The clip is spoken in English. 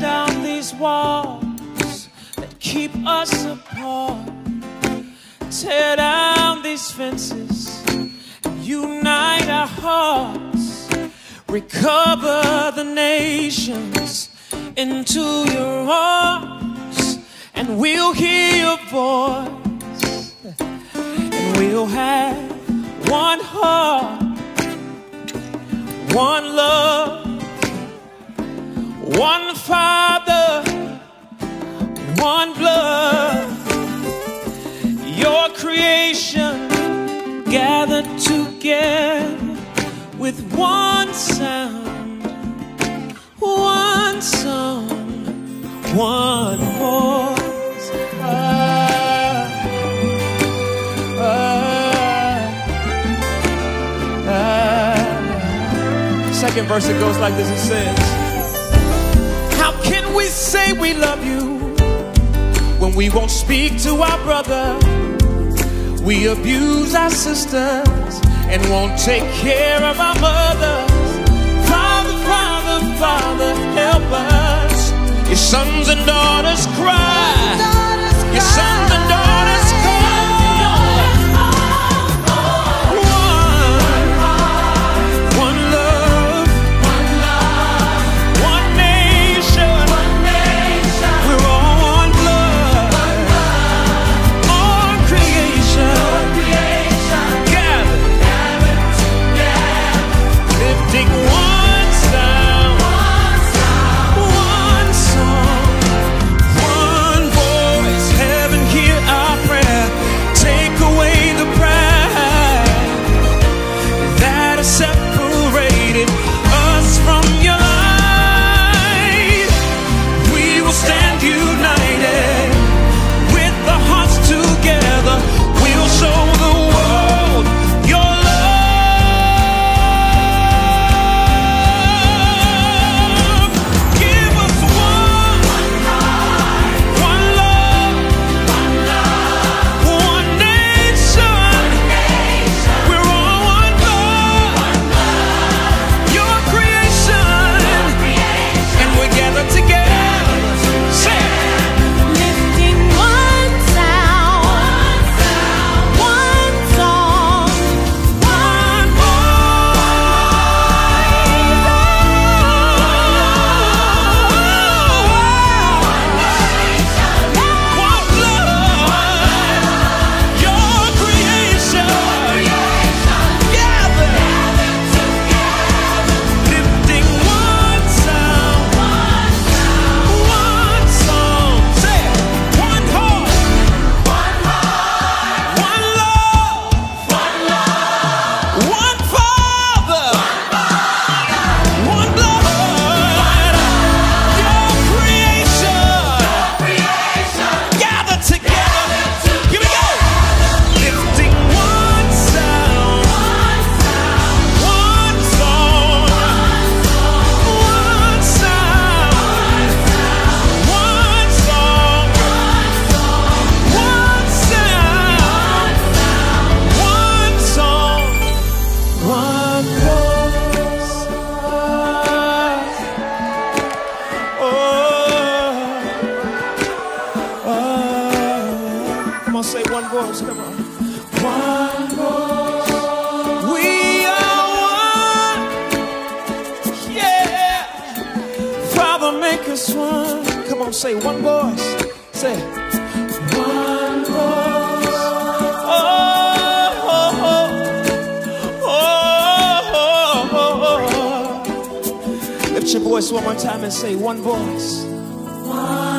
down these walls that keep us apart. Tear down these fences and unite our hearts. Recover the nations into your arms, and we'll hear your voice, and we'll have one heart, one love one Father, one blood. Your creation gathered together with one sound, one song, one voice. Ah, ah, ah. Second verse, it goes like this it says, can we say we love you when we won't speak to our brother? We abuse our sisters and won't take care of our mothers. Father, Father, Father, help us. Your sons and daughters cry. Come on. One voice. We are one. Yeah. Father, make us one. Come on, say one voice. Say one voice. Oh, oh, oh. Lift your voice one more time and say one voice. One voice.